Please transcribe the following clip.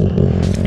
Mm-hmm.